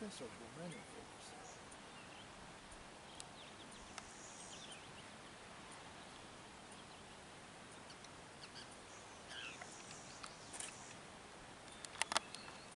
That's so romantic.